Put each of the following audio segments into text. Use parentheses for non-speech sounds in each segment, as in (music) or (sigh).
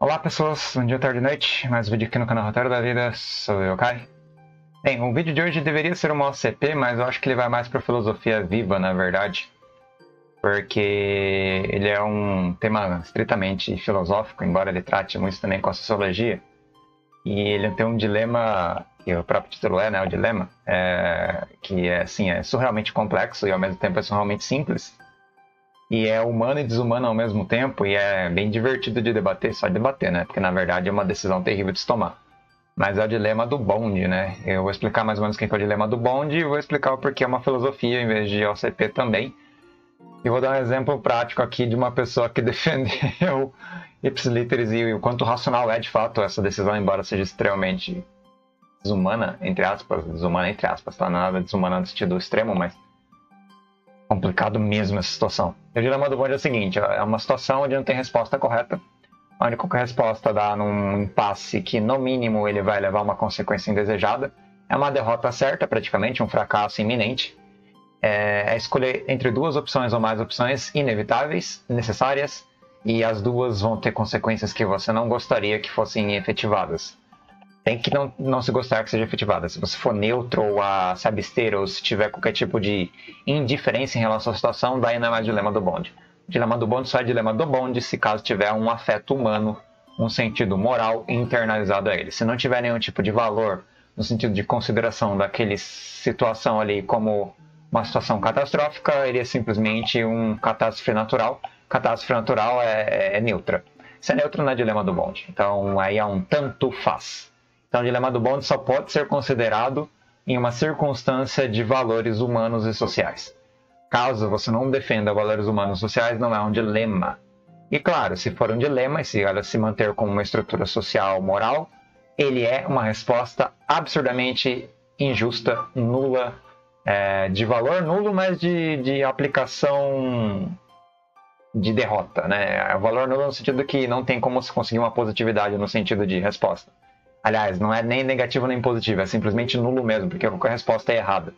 Olá pessoas, bom dia, tarde e noite. Mais um vídeo aqui no canal Roteiro da Vida, sou eu, Kai. Bem, o vídeo de hoje deveria ser uma OCP, mas eu acho que ele vai mais para filosofia viva, na verdade. Porque ele é um tema estritamente filosófico, embora ele trate muito também com a sociologia. E ele tem um dilema, que o próprio título é, né, o dilema, é, que é, assim, é surrealmente complexo e ao mesmo tempo é surrealmente simples e é humano e desumano ao mesmo tempo, e é bem divertido de debater, só debater, né? Porque na verdade é uma decisão terrível de se tomar. Mas é o dilema do bonde, né? Eu vou explicar mais ou menos o que é o dilema do bonde e vou explicar o porquê é uma filosofia em vez de OCP também. E vou dar um exemplo prático aqui de uma pessoa que (laughs) defendeu ipsiliteris e o quanto racional é de fato essa decisão, embora seja extremamente desumana, entre aspas, desumana entre aspas, tá? Nada desumana no sentido extremo, mas complicado mesmo essa situação. O dilema do bonde é o seguinte: é uma situação onde não tem resposta correta, onde qualquer resposta dá num impasse que, no mínimo, ele vai levar a uma consequência indesejada. É uma derrota certa, praticamente, um fracasso iminente. É, é escolher entre duas opções ou mais opções inevitáveis, necessárias, e as duas vão ter consequências que você não gostaria que fossem efetivadas tem que não, não se gostar que seja efetivada. Se você for neutro ou a se ou se tiver qualquer tipo de indiferença em relação à situação, daí não é mais dilema do bonde. Dilema do bonde só é dilema do bonde se caso tiver um afeto humano, um sentido moral internalizado a ele. Se não tiver nenhum tipo de valor no sentido de consideração daquela situação ali como uma situação catastrófica, ele é simplesmente um catástrofe natural. Catástrofe natural é, é, é neutra. Se é neutro, não é dilema do bonde. Então aí é um tanto faz. Então, o dilema do bonde só pode ser considerado em uma circunstância de valores humanos e sociais. Caso você não defenda valores humanos e sociais, não é um dilema. E claro, se for um dilema e se ela se manter como uma estrutura social moral, ele é uma resposta absurdamente injusta, nula, é, de valor nulo, mas de, de aplicação de derrota. Né? O valor nulo no sentido que não tem como se conseguir uma positividade no sentido de resposta. Aliás, não é nem negativo nem positivo, é simplesmente nulo mesmo, porque qualquer resposta é errada.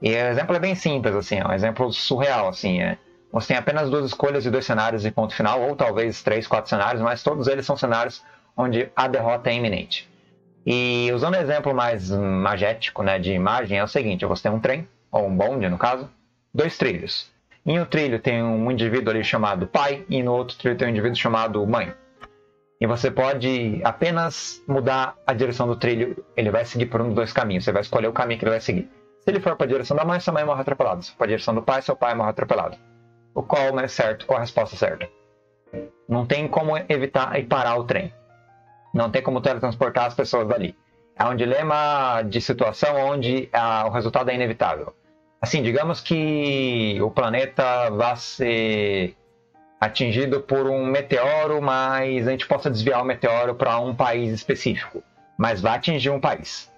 E o exemplo é bem simples, assim, é um exemplo surreal, assim, é, você tem apenas duas escolhas e dois cenários de ponto final, ou talvez três, quatro cenários, mas todos eles são cenários onde a derrota é iminente. E usando o exemplo mais magético, né, de imagem, é o seguinte, você tem um trem, ou um bonde no caso, dois trilhos. Em um trilho tem um indivíduo ali chamado pai, e no outro trilho tem um indivíduo chamado mãe. E você pode apenas mudar a direção do trilho. Ele vai seguir por um dos dois caminhos. Você vai escolher o caminho que ele vai seguir. Se ele for para a direção da mãe, sua mãe morre atropelada. Se for para a direção do pai, seu pai morre atropelado. O qual é certo? Qual a resposta certa? Não tem como evitar e parar o trem. Não tem como teletransportar as pessoas dali. É um dilema de situação onde ah, o resultado é inevitável. Assim, digamos que o planeta vá ser atingido por um meteoro, mas a gente possa desviar o meteoro para um país específico. Mas vai atingir um país.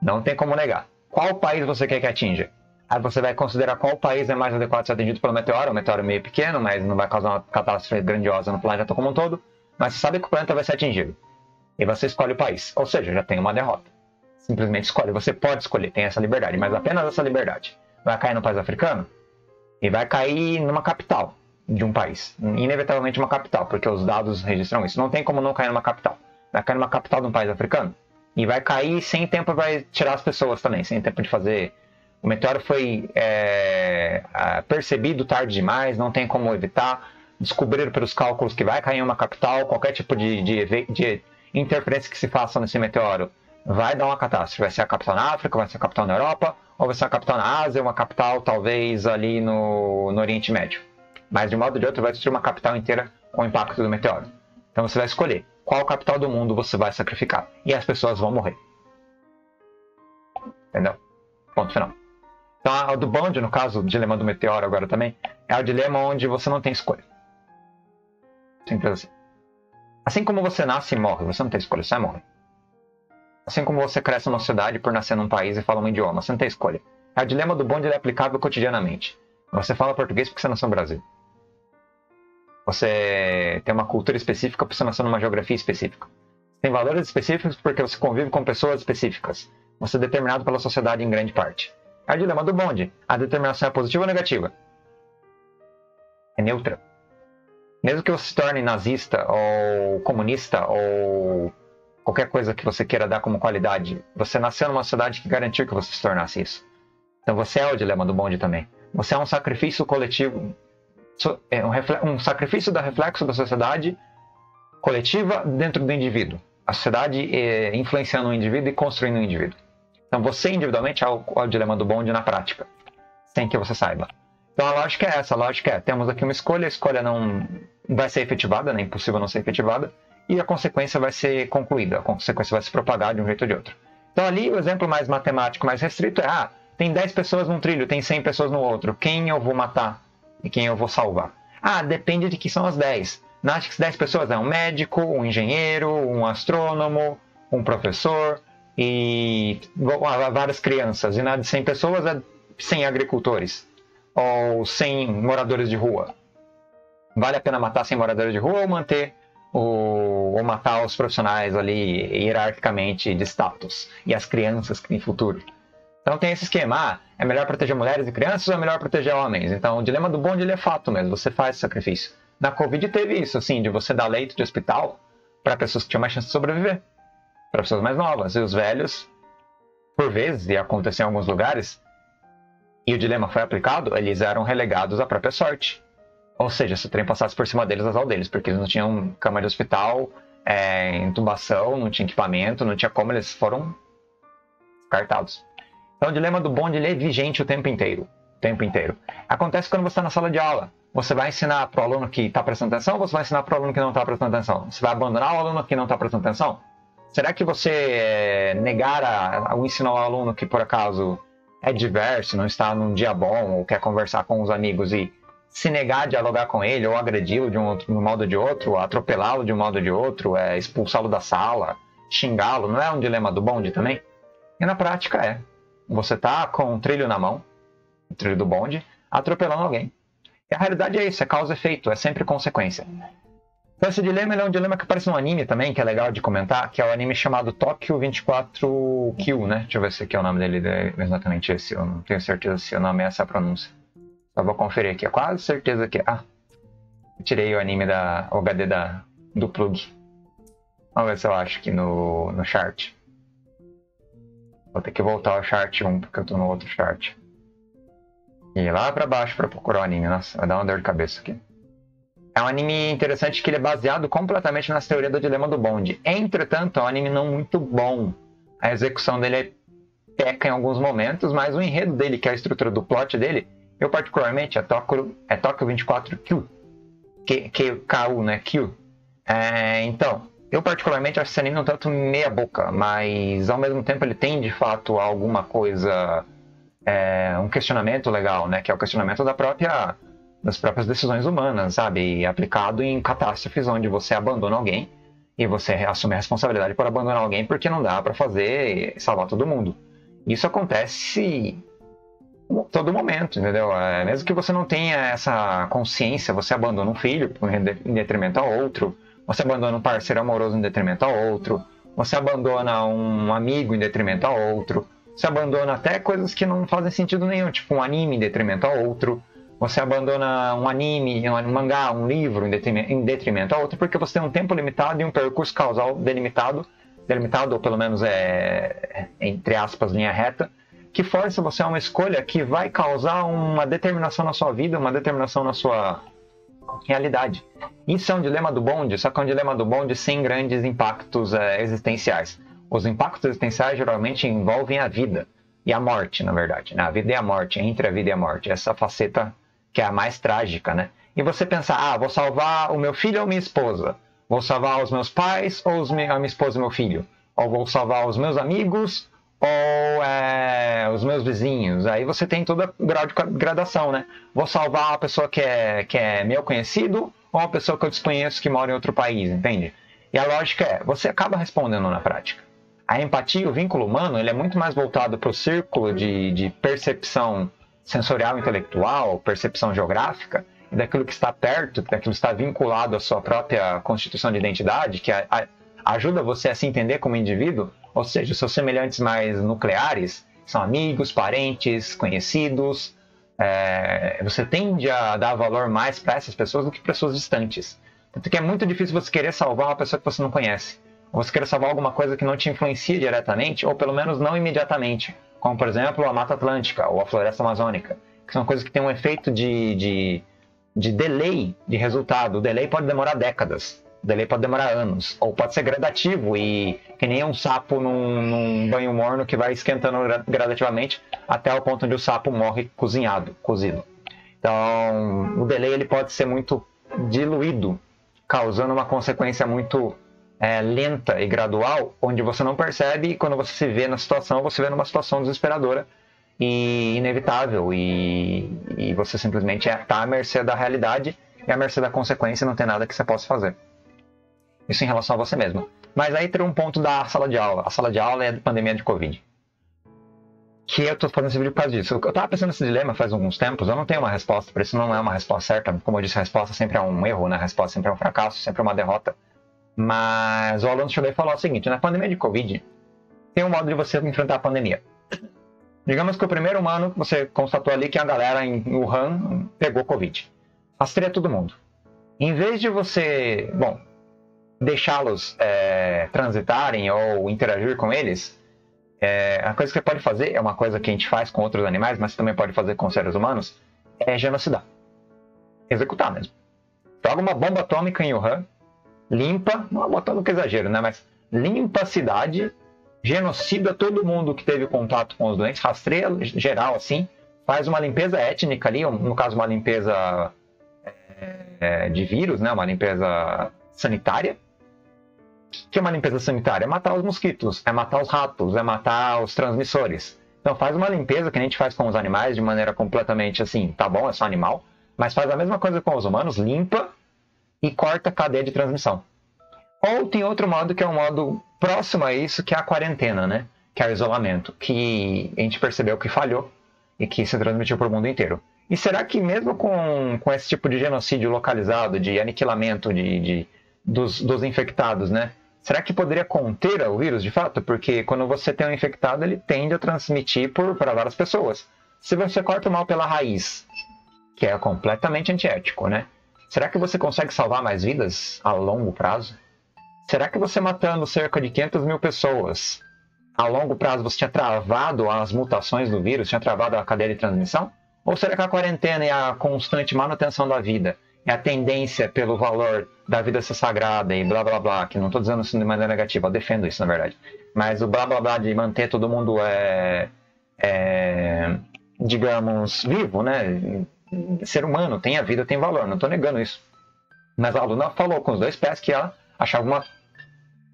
Não tem como negar. Qual país você quer que atinja? Aí você vai considerar qual país é mais adequado a ser atingido pelo meteoro. O meteoro é meio pequeno, mas não vai causar uma catástrofe grandiosa no planeta como um todo. Mas você sabe que o planeta vai ser atingido. E você escolhe o país. Ou seja, já tem uma derrota. Simplesmente escolhe. Você pode escolher, tem essa liberdade, mas apenas essa liberdade. Vai cair no país africano? E vai cair numa capital de um país. Inevitavelmente uma capital, porque os dados registram isso. Não tem como não cair numa capital. Vai cair numa capital de um país africano. E vai cair sem tempo, vai tirar as pessoas também, sem tempo de fazer. O meteoro foi é, percebido tarde demais, não tem como evitar. Descobriram pelos cálculos que vai cair em uma capital, qualquer tipo de, de, de interferência que se faça nesse meteoro vai dar uma catástrofe. Vai ser a capital na África, vai ser a capital na Europa, ou vai ser a capital na Ásia, uma capital talvez ali no, no Oriente Médio mas de um modo ou de outro vai destruir uma capital inteira com o impacto do meteoro. Então você vai escolher qual capital do mundo você vai sacrificar. E as pessoas vão morrer. Entendeu? Ponto final. Então, o do bonde, no caso, o dilema do meteoro agora também, é o dilema onde você não tem escolha. Simples assim. Assim como você nasce e morre, você não tem escolha, você morre. Assim como você cresce numa cidade por nascer num país e fala um idioma, você não tem escolha. É o dilema do bonde, ele é aplicável cotidianamente. Você fala português porque você nasceu no Brasil. Você tem uma cultura específica porque você nasceu numa geografia específica. Tem valores específicos porque você convive com pessoas específicas. Você é determinado pela sociedade em grande parte. É o dilema do bonde. A determinação é positiva ou negativa? É neutra. mesmo que você se torne nazista ou comunista ou qualquer coisa que você queira dar como qualidade, você nasceu numa sociedade que garantiu que você se tornasse isso. Então você é o dilema do bonde também. Você é um sacrifício coletivo, é um, um sacrifício da reflexo da sociedade coletiva dentro do indivíduo. A sociedade é, influenciando o indivíduo e construindo o indivíduo. Então você individualmente é o, é o dilema do bonde na prática, sem que você saiba. Então a lógica é essa, a lógica é, temos aqui uma escolha, a escolha não vai ser efetivada, né? impossível não ser efetivada, e a consequência vai ser concluída, a consequência vai se propagar de um jeito ou de outro. Então ali o exemplo mais matemático, mais restrito é, ah, tem 10 pessoas num trilho, tem 100 pessoas no outro, quem eu vou matar e quem eu vou salvar? Ah, depende de que são as 10. Nas 10 pessoas é um médico, um engenheiro, um astrônomo, um professor e várias crianças. E na de 100 pessoas é 100 agricultores ou 100 moradores de rua. Vale a pena matar 100 moradores de rua ou manter o, ou matar os profissionais ali hierarquicamente de status e as crianças que têm futuro? Então tem esse esquema, ah, é melhor proteger mulheres e crianças ou é melhor proteger homens? Então o dilema do bonde ele é fato mesmo, você faz sacrifício. Na Covid teve isso, assim, de você dar leito de hospital para pessoas que tinham mais chance de sobreviver, para pessoas mais novas. E os velhos, por vezes, e aconteceu em alguns lugares, e o dilema foi aplicado, eles eram relegados à própria sorte. Ou seja, se o trem passasse por cima deles, azar deles, porque eles não tinham cama de hospital, é, intubação, não tinha equipamento, não tinha como, eles foram descartados. Então o dilema do bonde ele é vigente o tempo inteiro. O tempo inteiro. Acontece quando você está na sala de aula. Você vai ensinar para o aluno que está prestando atenção ou você vai ensinar para o aluno que não está prestando atenção? Você vai abandonar o aluno que não está prestando atenção? Será que você é, negar a, o ensino ao aluno que por acaso é diverso, não está num dia bom ou quer conversar com os amigos e se negar a dialogar com ele ou agredi-lo de um, outro, de um modo ou de outro, atropelá-lo de um modo ou de outro, é, expulsá-lo da sala, xingá-lo, não é um dilema do bonde também? E na prática é. Você está com um trilho na mão, o trilho do bonde, atropelando alguém. E a realidade é isso, é causa e efeito, é sempre consequência. Então esse dilema é um dilema que aparece no anime também, que é legal de comentar, que é o anime chamado Tokyo 24 Kill, né? Deixa eu ver se aqui é o nome dele, é exatamente esse, eu não tenho certeza se o nome é essa pronúncia. Só vou conferir aqui, é quase certeza que... Ah, tirei o anime da... o HD da, do plug. Vamos ver se eu acho aqui no, no chart. Vou ter que voltar ao chart 1, porque eu tô no outro chart. E lá para baixo para procurar o anime. Nossa, vai dar uma dor de cabeça aqui. É um anime interessante que ele é baseado completamente na teoria do dilema do bonde. Entretanto, é um anime não muito bom. A execução dele é peca em alguns momentos, mas o enredo dele, que é a estrutura do plot dele, eu particularmente, é Tokyo, é Tokyo 24 Q. Q, Q, KU, né? Q. É, então, eu particularmente acho esse anime um tanto meia boca, mas ao mesmo tempo ele tem de fato alguma coisa é, um questionamento legal, né? Que é o questionamento da própria, das próprias decisões humanas, sabe? aplicado em catástrofes onde você abandona alguém e você assume a responsabilidade por abandonar alguém porque não dá para fazer salvar todo mundo. Isso acontece todo momento, entendeu? É, mesmo que você não tenha essa consciência, você abandona um filho em detrimento ao outro, você abandona um parceiro amoroso em detrimento ao outro, você abandona um amigo em detrimento ao outro, você abandona até coisas que não fazem sentido nenhum, tipo um anime em detrimento ao outro. Você abandona um anime, um mangá, um livro em detrimento, ao outro, porque você tem um tempo limitado e um percurso causal delimitado, delimitado, ou pelo menos é, entre aspas, linha reta, que força você a uma escolha que vai causar uma determinação na sua vida, uma determinação na sua realidade. Isso é um dilema do bonde, só que é um dilema do bonde sem grandes impactos é, existenciais. Os impactos existenciais geralmente envolvem a vida e a morte, na verdade. Né? A vida e a morte, entre a vida e a morte. Essa faceta que é a mais trágica, né? E você pensar, ah, vou salvar o meu filho ou minha esposa? Vou salvar os meus pais ou a minha esposa e meu filho? Ou vou salvar os meus amigos ou é, os meus vizinhos? Aí você tem todo o grau de gradação, né? Vou salvar uma pessoa que é, que é meu conhecido ou uma pessoa que eu desconheço que mora em outro país, entende? E a lógica é, você acaba respondendo na prática a empatia, o vínculo humano, ele é muito mais voltado para o círculo de, de percepção sensorial intelectual, percepção geográfica, daquilo que está perto, daquilo que está vinculado à sua própria constituição de identidade, que a, a, ajuda você a se entender como indivíduo, ou seja, seus semelhantes mais nucleares são amigos, parentes, conhecidos, é, você tende a dar valor mais para essas pessoas do que para pessoas distantes. Tanto que é muito difícil você querer salvar uma pessoa que você não conhece. Ou você querer salvar alguma coisa que não te influencia diretamente, ou pelo menos não imediatamente. Como, por exemplo, a Mata Atlântica ou a Floresta Amazônica. Que são coisas que têm um efeito de, de, de delay de resultado. O delay pode demorar décadas. Delay pode demorar anos. Ou pode ser gradativo e que nem um sapo num, num banho morno que vai esquentando gradativamente até o ponto onde o sapo morre cozinhado, cozido. Então, o delay ele pode ser muito diluído causando uma consequência muito é, lenta e gradual, onde você não percebe e quando você se vê na situação, você vê numa situação desesperadora e inevitável e, e você simplesmente está à mercê da realidade e à mercê da consequência não tem nada que você possa fazer. Isso em relação a você mesmo. Mas aí tem um ponto da sala de aula. A sala de aula é a pandemia de Covid. Que eu estou fazendo esse vídeo por causa disso. Eu estava pensando nesse dilema faz alguns tempos, eu não tenho uma resposta, por isso não é uma resposta certa. Como eu disse, a resposta sempre é um erro, né? a resposta sempre é um fracasso, sempre é uma derrota. Mas o aluno chegou e falou o seguinte: na pandemia de Covid, tem um modo de você enfrentar a pandemia. Digamos que o primeiro humano, você constatou ali que a galera em Wuhan pegou Covid. Rastreia todo mundo. Em vez de você, bom, deixá-los é, transitarem ou interagir com eles, é, a coisa que você pode fazer, é uma coisa que a gente faz com outros animais, mas também pode fazer com seres humanos, é genocidar. Executar mesmo. Joga uma bomba atômica em Wuhan, limpa, não botando que exagero, né? Mas limpa a cidade, genocida todo mundo que teve contato com os doentes, rastreia geral assim, faz uma limpeza étnica ali, no caso uma limpeza é, de vírus, né? Uma limpeza sanitária, que é uma limpeza sanitária? É matar os mosquitos, é matar os ratos, é matar os transmissores. Então faz uma limpeza que a gente faz com os animais de maneira completamente assim, tá bom, é só animal, mas faz a mesma coisa com os humanos, limpa e corta a cadeia de transmissão. Ou tem outro modo que é um modo próximo a isso, que é a quarentena, né? Que é o isolamento, que a gente percebeu que falhou e que se transmitiu para o mundo inteiro. E será que mesmo com, com esse tipo de genocídio localizado, de aniquilamento de, de dos, dos infectados, né? Será que poderia conter o vírus de fato? Porque quando você tem um infectado, ele tende a transmitir para várias pessoas. Se você corta o mal pela raiz, que é completamente antiético, né? Será que você consegue salvar mais vidas a longo prazo? Será que você matando cerca de 500 mil pessoas, a longo prazo você tinha travado as mutações do vírus, tinha travado a cadeia de transmissão? Ou será que a quarentena e a constante manutenção da vida é a tendência pelo valor da vida ser sagrada e blá blá blá, que não estou dizendo isso de maneira negativa, eu defendo isso na verdade. Mas o blá blá blá de manter todo mundo é, é digamos, vivo, né? Ser humano, tem a vida, tem valor, não estou negando isso. Mas a aluna falou com os dois pés que ela achava uma,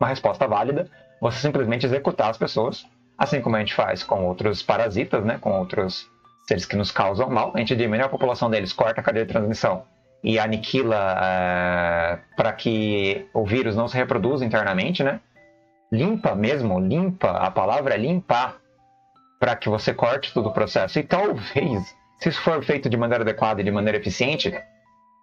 uma resposta válida você simplesmente executar as pessoas, assim como a gente faz com outros parasitas, né? Com outros seres que nos causam mal, a gente diminui a população deles, corta a cadeia de transmissão e aniquila uh, para que o vírus não se reproduza internamente, né? Limpa mesmo, limpa, a palavra é limpar, para que você corte todo o processo. E talvez, se isso for feito de maneira adequada e de maneira eficiente,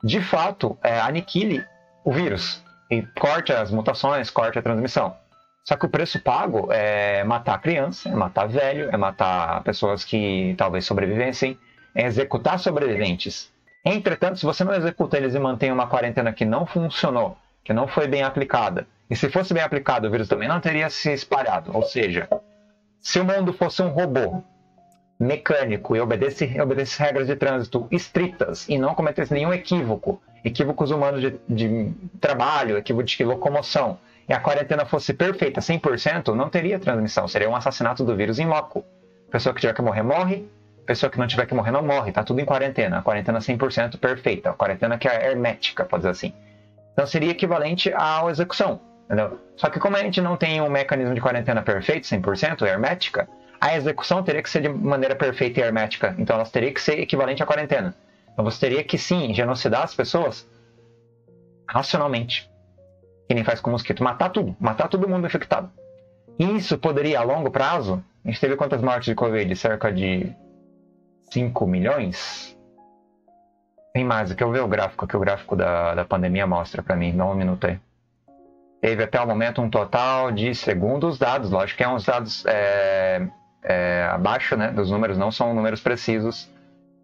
de fato, é, aniquile o vírus e corte as mutações, corte a transmissão. Só que o preço pago é matar criança, é matar velho, é matar pessoas que talvez sobrevivessem, é executar sobreviventes. Entretanto, se você não executa eles e mantém uma quarentena que não funcionou, que não foi bem aplicada, e se fosse bem aplicado, o vírus também não teria se espalhado. Ou seja, se o mundo fosse um robô mecânico e obedecesse, regras de trânsito estritas e não cometesse nenhum equívoco, equívocos humanos de, de trabalho, equívocos de locomoção, e a quarentena fosse perfeita 100%, não teria transmissão, seria um assassinato do vírus em loco. A pessoa que tiver que morrer, morre, pessoa que não tiver que morrer não morre, tá tudo em quarentena. A quarentena 100% perfeita, a quarentena que é hermética, pode dizer assim. Então seria equivalente à execução, entendeu? Só que como a gente não tem um mecanismo de quarentena perfeito, 100% hermética, a execução teria que ser de maneira perfeita e hermética. Então ela teria que ser equivalente à quarentena. Então você teria que sim genocidar as pessoas racionalmente. Que nem faz com o mosquito. Matar tudo, matar todo mundo infectado. Isso poderia, a longo prazo, a gente teve quantas mortes de Covid? Cerca de 5 milhões? Tem mais, aqui eu ver o gráfico, que o gráfico da, da pandemia mostra para mim, dá um minuto aí. Teve até o momento um total de, segundo os dados, lógico que é uns dados é, é, abaixo né, dos números, não são números precisos,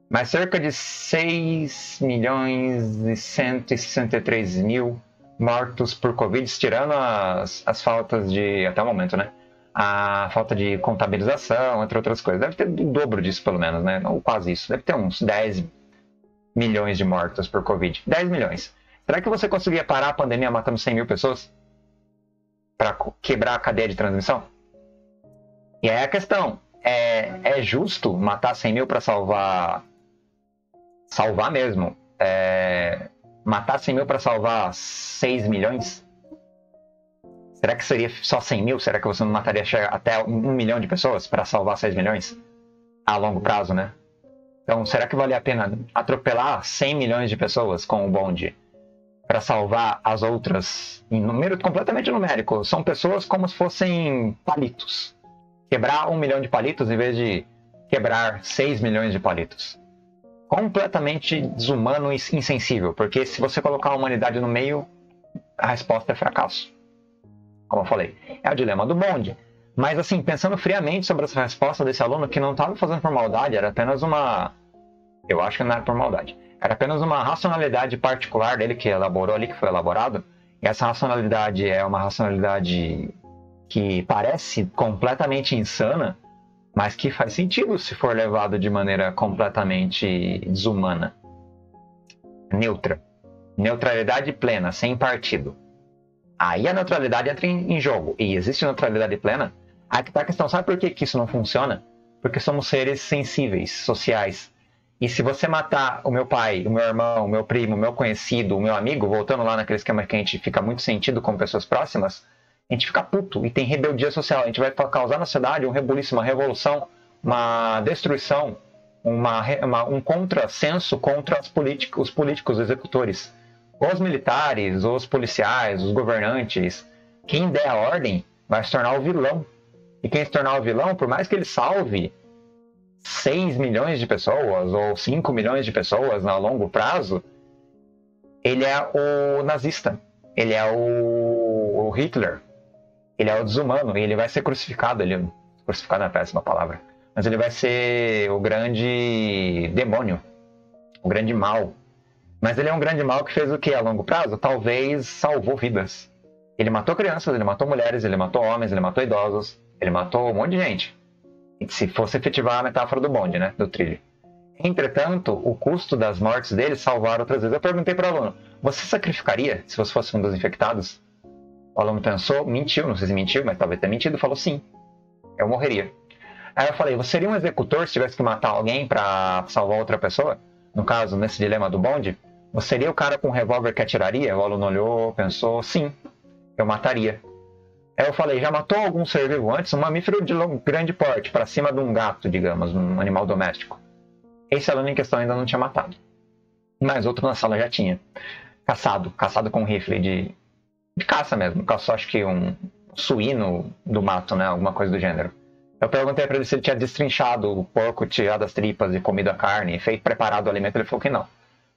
mas cerca de 6 milhões e 163 mil mortos por Covid, tirando as, as faltas de, até o momento, né? A falta de contabilização, entre outras coisas. Deve ter o dobro disso, pelo menos, né? Ou quase isso. Deve ter uns 10 milhões de mortos por Covid. 10 milhões. Será que você conseguiria parar a pandemia matando 100 mil pessoas? Para quebrar a cadeia de transmissão? E aí a questão: é, é justo matar 100 mil para salvar salvar mesmo, é, matar 100 mil para salvar 6 milhões? Será que seria só 100 mil? Será que você não mataria até 1 milhão de pessoas para salvar 6 milhões? A longo prazo, né? Então, será que vale a pena atropelar 100 milhões de pessoas com o bonde para salvar as outras em número completamente numérico? São pessoas como se fossem palitos. Quebrar um milhão de palitos em vez de quebrar 6 milhões de palitos completamente desumano e insensível, porque se você colocar a humanidade no meio, a resposta é fracasso. Como eu falei, é o dilema do bonde. Mas assim, pensando friamente sobre essa resposta desse aluno que não estava fazendo por maldade, era apenas uma. Eu acho que não era por maldade. Era apenas uma racionalidade particular dele que elaborou ali, que foi elaborado. E essa racionalidade é uma racionalidade que parece completamente insana, mas que faz sentido se for levado de maneira completamente desumana. Neutra. Neutralidade plena, sem partido. Aí a neutralidade entra em, jogo. E existe neutralidade plena? Aqui está a questão: sabe por que, que isso não funciona? Porque somos seres sensíveis, sociais. E se você matar o meu pai, o meu irmão, o meu primo, o meu conhecido, o meu amigo, voltando lá naquele esquema que a gente fica muito sentido com pessoas próximas, a gente fica puto e tem rebeldia social. A gente vai causar na sociedade um rebuliço, uma revolução, uma destruição, uma, uma, um contrassenso contra os políticos, os políticos executores. Os militares, os policiais, os governantes. Quem der a ordem vai se tornar o vilão. E quem se tornar o vilão, por mais que ele salve 6 milhões de pessoas ou 5 milhões de pessoas a longo prazo, ele é o nazista. Ele é o, Hitler ele é o desumano e ele vai ser crucificado. Ele, crucificado é uma péssima palavra. Mas ele vai ser o grande demônio, o grande mal. Mas ele é um grande mal que fez o que a longo prazo? Talvez salvou vidas. Ele matou crianças, ele matou mulheres, ele matou homens, ele matou idosos, ele matou um monte de gente. Se fosse efetivar a metáfora do bonde, né? Do trilho. Entretanto, o custo das mortes dele salvaram outras vezes. Eu perguntei para o aluno: você sacrificaria se você fosse um dos infectados? O aluno pensou, mentiu, não sei se mentiu, mas talvez tenha mentido, falou sim, eu morreria. Aí eu falei, você seria um executor se tivesse que matar alguém para salvar outra pessoa? No caso, nesse dilema do bonde, você seria o cara com um revólver que atiraria? O aluno olhou, pensou, sim, eu mataria. Aí eu falei, já matou algum ser vivo antes? Um mamífero de grande porte, para cima de um gato, digamos, um animal doméstico. Esse aluno em questão ainda não tinha matado. Mas outro na sala já tinha. Caçado, caçado com rifle de de caça mesmo. Caçou acho que um suíno do mato, né? Alguma coisa do gênero. Eu perguntei para ele se ele tinha destrinchado o porco, tirado as tripas e comido a carne, feito preparado o alimento. Ele falou que não.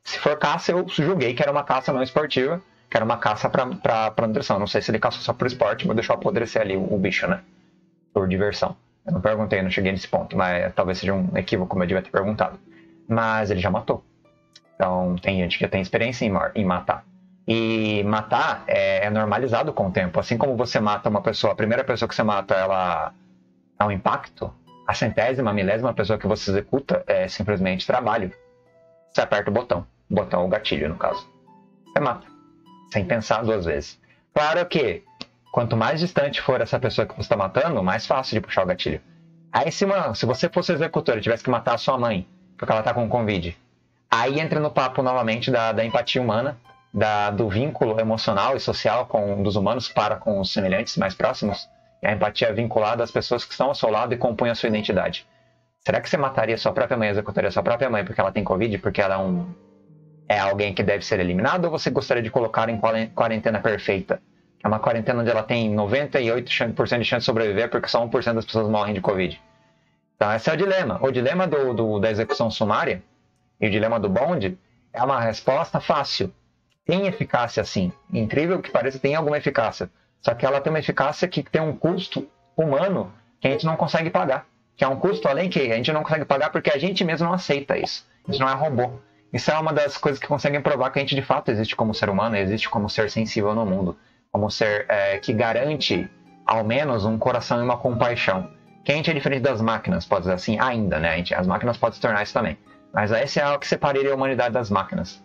Se for caça, eu julguei que era uma caça não esportiva, que era uma caça para nutrição. Não sei se ele caçou só por esporte, mas deixou apodrecer ali o, o bicho, né? Por diversão. Eu não perguntei, não cheguei nesse ponto, mas talvez seja um equívoco, como eu devia ter perguntado. Mas ele já matou. Então, tem gente que tem experiência em, em matar. E matar é, é, normalizado com o tempo. Assim como você mata uma pessoa, a primeira pessoa que você mata, ela dá um impacto. A centésima, a milésima pessoa que você executa é simplesmente trabalho. Você aperta o botão. Botão o gatilho, no caso. Você mata. Sem pensar duas vezes. Claro que quanto mais distante for essa pessoa que você está matando, mais fácil de puxar o gatilho. Aí, se, uma, se você fosse executor e tivesse que matar a sua mãe, porque ela está com Covid, aí entra no papo novamente da, da empatia humana da, do vínculo emocional e social com dos humanos para com os semelhantes mais próximos, e a empatia é vinculada às pessoas que estão ao seu lado e compõem a sua identidade. Será que você mataria sua própria mãe, executaria sua própria mãe porque ela tem Covid, porque ela é, um, é alguém que deve ser eliminado, ou você gostaria de colocar em quarentena perfeita? É uma quarentena onde ela tem 98% de chance de sobreviver porque só 1% das pessoas morrem de Covid. Então, esse é o dilema. O dilema do, do, da execução sumária e o dilema do bonde é uma resposta fácil tem eficácia sim. Incrível que pareça, tem alguma eficácia. Só que ela tem uma eficácia que tem um custo humano que a gente não consegue pagar. Que é um custo além que a gente não consegue pagar porque a gente mesmo não aceita isso. Gente não é robô. Isso é uma das coisas que conseguem provar que a gente de fato existe como ser humano, existe como ser sensível no mundo, como ser é, que garante ao menos um coração e uma compaixão. Que a gente é diferente das máquinas, pode dizer assim, ainda, né? Gente, as máquinas podem se tornar isso também. Mas esse é o que separaria a humanidade das máquinas.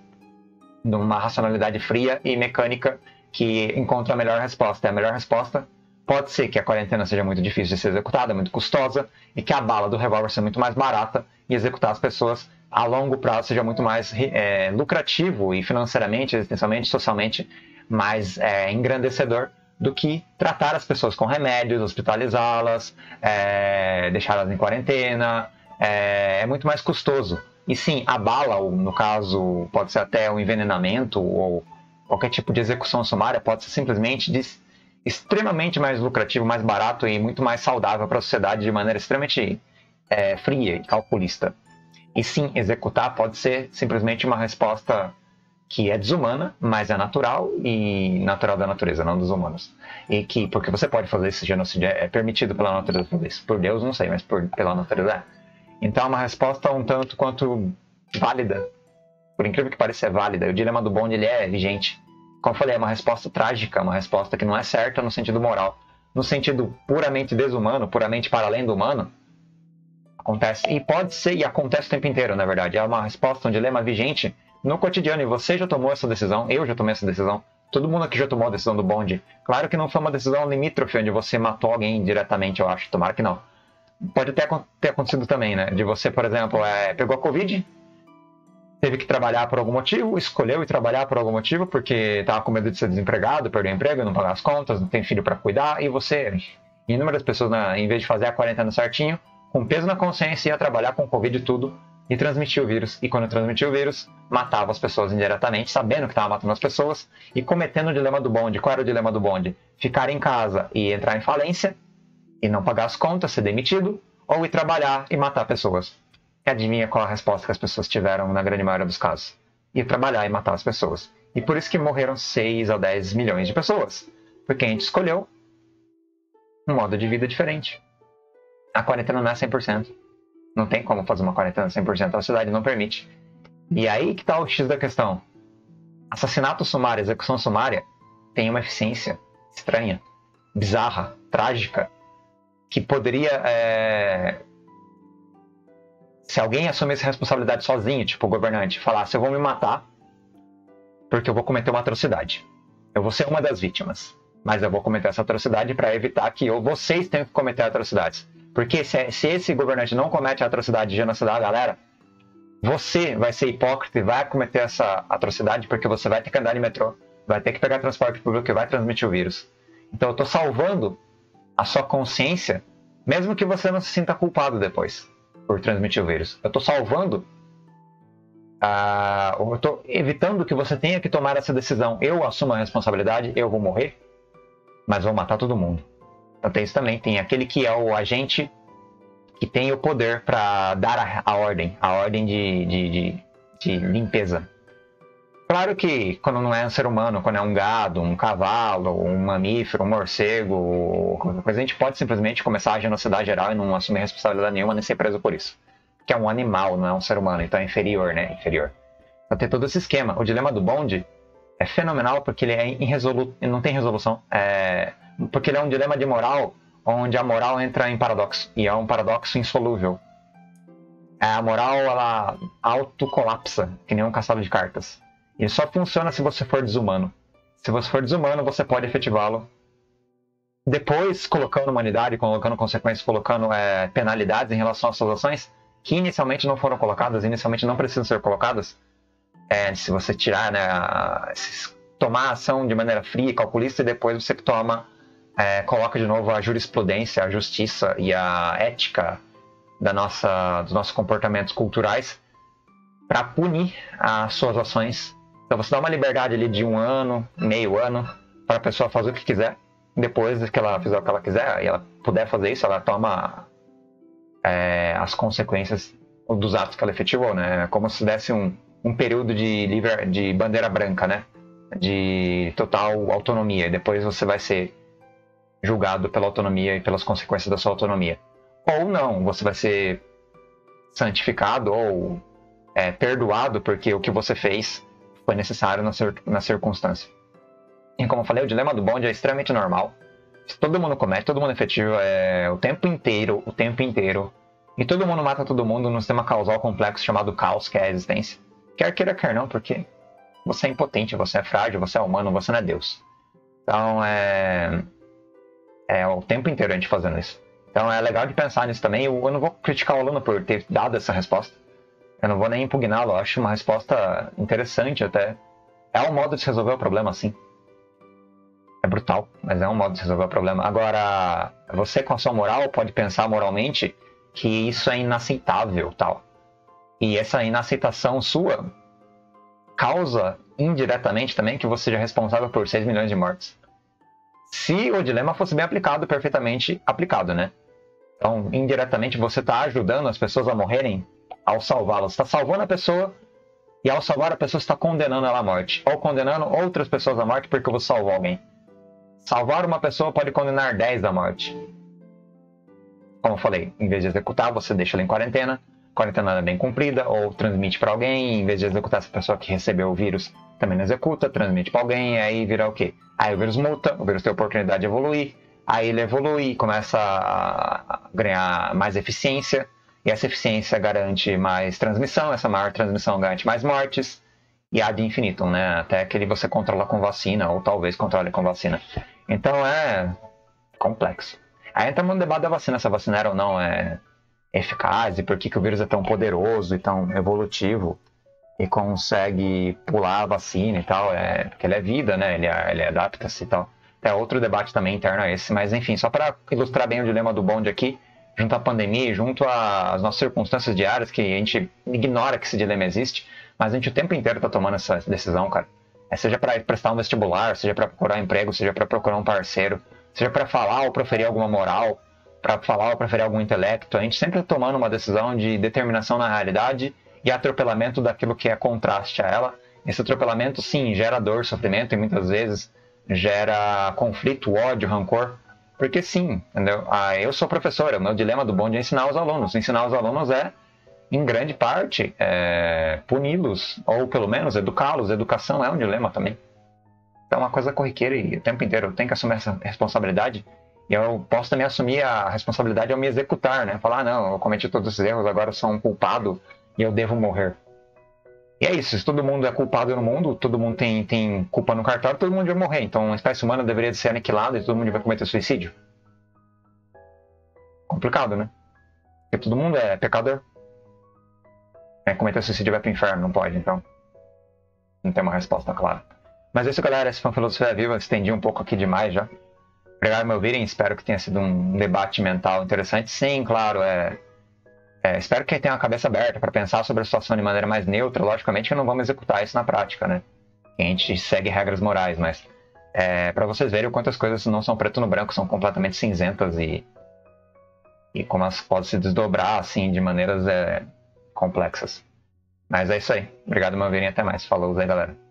De uma racionalidade fria e mecânica que encontra a melhor resposta. E a melhor resposta pode ser que a quarentena seja muito difícil de ser executada, muito custosa, e que a bala do revólver seja muito mais barata e executar as pessoas a longo prazo seja muito mais é, lucrativo e financeiramente, existencialmente, socialmente mais é, engrandecedor do que tratar as pessoas com remédios, hospitalizá-las, é, deixá-las em quarentena. É, é, muito mais custoso. E sim, a bala, no caso, pode ser até o envenenamento ou qualquer tipo de execução sumária, pode ser simplesmente extremamente mais lucrativo, mais barato e muito mais saudável para a sociedade de maneira extremamente é, fria e calculista. E sim, executar pode ser simplesmente uma resposta que é desumana, mas é natural e natural da natureza, não dos humanos. E que, porque você pode fazer esse genocídio, é, é permitido pela natureza fazer isso. Por Deus, não sei, mas por, pela natureza é. Então é uma resposta um tanto quanto válida. Por incrível que pareça, é válida. O dilema do bonde ele é vigente. Como eu falei, é uma resposta trágica, uma resposta que não é certa no sentido moral. No sentido puramente desumano, puramente para além do humano, acontece. E pode ser, e acontece o tempo inteiro, na verdade. É uma resposta, um dilema vigente no cotidiano. E você já tomou essa decisão, eu já tomei essa decisão. Todo mundo aqui já tomou a decisão do bonde. Claro que não foi uma decisão limítrofe, onde você matou alguém diretamente, eu acho. Tomara que não pode até ter acontecido também, né? De você, por exemplo, é, pegou a Covid, teve que trabalhar por algum motivo, escolheu ir trabalhar por algum motivo, porque estava com medo de ser desempregado, perder o emprego, não pagar as contas, não tem filho para cuidar, e você, inúmeras pessoas, né, em vez de fazer a quarentena certinho, com peso na consciência, ia trabalhar com Covid e tudo, e transmitir o vírus. E quando transmitia o vírus, matava as pessoas indiretamente, sabendo que estava matando as pessoas, e cometendo o dilema do bonde. Qual era o dilema do bonde? Ficar em casa e entrar em falência, e não pagar as contas, ser demitido, ou ir trabalhar e matar pessoas. E adivinha qual a resposta que as pessoas tiveram na grande maioria dos casos? Ir trabalhar e matar as pessoas. E por isso que morreram 6 a 10 milhões de pessoas. Porque a gente escolheu um modo de vida diferente. A quarentena não é 100%. Não tem como fazer uma quarentena 100%, a sociedade não permite. E aí que está o X da questão. Assassinato sumário, execução sumária, tem uma eficiência estranha, bizarra, trágica, que poderia. É... Se alguém assumisse responsabilidade sozinho, tipo o governante, falasse: eu vou me matar porque eu vou cometer uma atrocidade. Eu vou ser uma das vítimas, mas eu vou cometer essa atrocidade para evitar que eu, vocês tenham que cometer atrocidades. Porque se, se esse governante não comete a atrocidade de genocidar a galera, você vai ser hipócrita e vai cometer essa atrocidade porque você vai ter que andar de metrô, vai ter que pegar transporte público e vai transmitir o vírus. Então eu estou salvando a sua consciência, mesmo que você não se sinta culpado depois por transmitir o vírus. Eu estou salvando, uh, eu estou evitando que você tenha que tomar essa decisão. Eu assumo a responsabilidade, eu vou morrer, mas vou matar todo mundo. Então tem isso também, tem aquele que é o agente que tem o poder para dar a, a, ordem, a ordem de, de, de, de limpeza Claro que quando não é um ser humano, quando é um gado, um cavalo, um mamífero, um morcego, coisa, a gente pode simplesmente começar a genocidade geral e não assumir responsabilidade nenhuma nem ser preso por isso. Que é um animal, não é um ser humano, então é inferior, né? Inferior. Então tem todo esse esquema. O dilema do bonde é fenomenal porque ele é irresoluto, não tem resolução. É... Porque ele é um dilema de moral onde a moral entra em paradoxo e é um paradoxo insolúvel. É, a moral ela autocolapsa, que nem um castelo de cartas. Ele só funciona se você for desumano. Se você for desumano, você pode efetivá-lo. Depois, colocando humanidade, colocando consequências, colocando é, penalidades em relação às suas ações, que inicialmente não foram colocadas, inicialmente não precisam ser colocadas. É, se você tirar, né, a, tomar a ação de maneira fria, calculista, e depois você toma, é, coloca de novo a jurisprudência, a justiça e a ética da nossa, dos nossos comportamentos culturais para punir as suas ações então você dá uma liberdade ali de um ano, meio ano, para a pessoa fazer o que quiser. Depois que ela fizer o que ela quiser e ela puder fazer isso, ela toma é, as consequências dos atos que ela efetivou, né? É como se desse um, um período de, livre, de bandeira branca, né? De total autonomia. Depois você vai ser julgado pela autonomia e pelas consequências da sua autonomia. Ou não, você vai ser santificado ou é, perdoado porque o que você fez foi necessário na, cir na circunstância. E como eu falei, o dilema do bonde é extremamente normal. Todo mundo comete, todo mundo é efetivo é, o tempo inteiro, o tempo inteiro. E todo mundo mata todo mundo num sistema causal complexo chamado caos, que é a existência. Quer queira, quer não, porque você é impotente, você é frágil, você é humano, você não é Deus. Então é. É o tempo inteiro a gente fazendo isso. Então é legal de pensar nisso também. Eu, não vou criticar o aluno por ter dado essa resposta. Eu não vou nem impugná-lo. Eu acho uma resposta interessante até. É um modo de resolver o problema, sim. É brutal, mas é um modo de resolver o problema. Agora, você com a sua moral pode pensar moralmente que isso é inaceitável, tal. E essa inaceitação sua causa indiretamente também que você seja responsável por 6 milhões de mortes. Se o dilema fosse bem aplicado, perfeitamente aplicado, né? Então, indiretamente, você está ajudando as pessoas a morrerem ao salvá-las. Está salvando a pessoa e ao salvar a pessoa está condenando ela à morte. Ou condenando outras pessoas à morte porque você salvou alguém. Salvar uma pessoa pode condenar 10 à morte. Como eu falei, em vez de executar, você deixa ela em quarentena. Quarentena é bem cumprida, ou transmite para alguém. Em vez de executar essa pessoa que recebeu o vírus, também não executa, transmite para alguém. Aí vira o quê? Aí o vírus multa, o vírus tem a oportunidade de evoluir. Aí ele evolui, começa a ganhar mais eficiência. E essa eficiência garante mais transmissão, essa maior transmissão garante mais mortes e ad infinitum, né? Até que ele você controla com vacina, ou talvez controle com vacina. Então é complexo. Aí entra no debate da vacina, se a vacina era ou não é eficaz e por que, que o vírus é tão poderoso e tão evolutivo e consegue pular a vacina e tal. É, porque ele é vida, né? Ele, ele adapta-se e tal. É outro debate também interno a esse, mas enfim, só para ilustrar bem o dilema do bonde aqui, junto à pandemia junto às nossas circunstâncias diárias, que a gente ignora que esse dilema existe, mas a gente o tempo inteiro tá tomando essa decisão, cara. É, seja para prestar um vestibular, seja para procurar emprego, seja para procurar um parceiro, seja para falar ou proferir alguma moral, para falar ou proferir algum intelecto, a gente sempre tá tomando uma decisão de determinação na realidade e atropelamento daquilo que é contraste a ela. Esse atropelamento, sim, gera dor, sofrimento e muitas vezes gera conflito, ódio, rancor. Porque sim, entendeu? Ah, eu sou professor, o meu dilema do bonde é ensinar os alunos. Ensinar os alunos é em grande parte, é, puni-los, ou pelo menos educá-los. Educação é um dilema também. Então é uma coisa corriqueira e o tempo inteiro eu tenho que assumir essa responsabilidade. E eu posso também assumir a responsabilidade ao me executar, né? Falar, ah, não, eu cometi todos esses erros, agora eu sou um culpado e eu devo morrer. E é isso, se todo mundo é culpado no mundo, todo mundo tem, tem culpa no cartório, todo mundo vai morrer. Então a espécie humana deveria ser aniquilada e todo mundo vai cometer suicídio. Complicado, né? Porque todo mundo é pecador é, cometer suicídio vai pro inferno, não pode, então. Não tem uma resposta clara. Mas é isso, galera. Esse foi um Filosofia Viva. Estendi um pouco aqui demais já. Obrigado por me ouvirem. Espero que tenha sido um debate mental interessante. Sim, claro, é. É espero que tenha a cabeça aberta para pensar sobre a situação de maneira mais neutra. Logicamente que não vamos executar isso na prática, né? A gente segue regras morais, mas é, para vocês verem o quanto as coisas não são preto no branco, são completamente cinzentas e e como elas podem se desdobrar assim de maneiras é, complexas. Mas é isso aí. Obrigado ouvirem. Até mais. Falou aí, galera.